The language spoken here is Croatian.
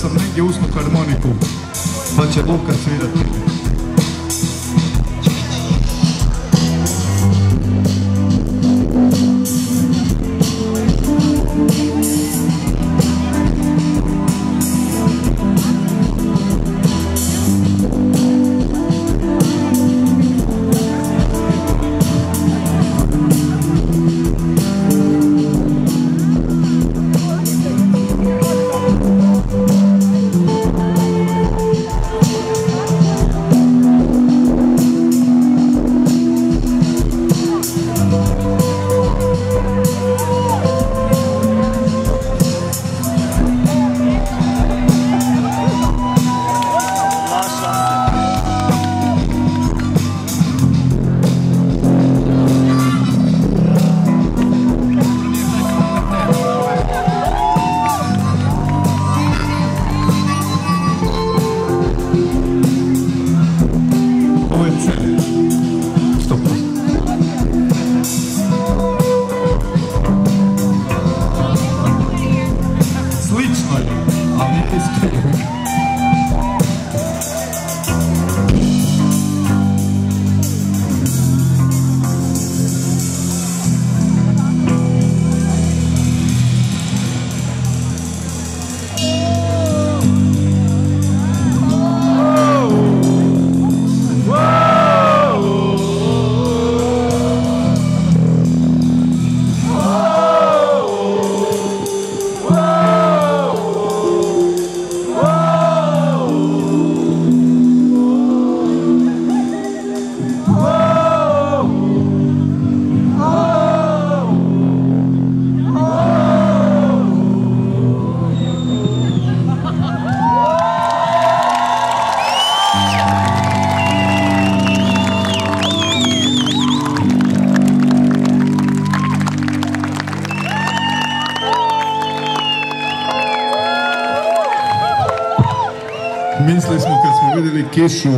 sam negdje usnu harmoniku, pa će Luka svirati. Queixo.